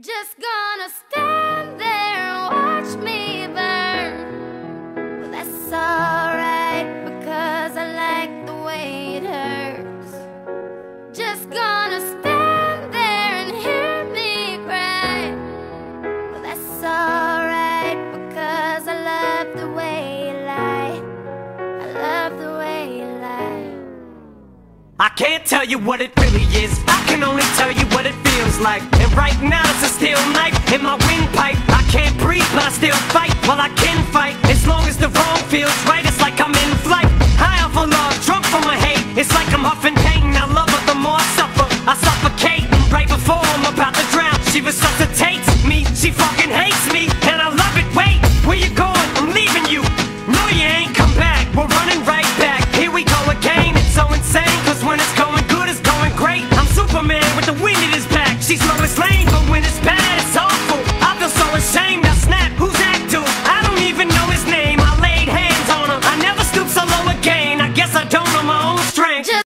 Just gonna stand I can't tell you what it really is. I can only tell you what it feels like. And right now it's a steel knife in my windpipe. I can't breathe, but I still fight. Well, I can fight as long as the wrong feels right. It's like I'm in flight. High off of love, drunk from my hate. It's like I'm huffing pain. I love her the more I suffer. I suffocate right before I'm about to drown. She was the wind in his back. She's long as lane, but when it's back.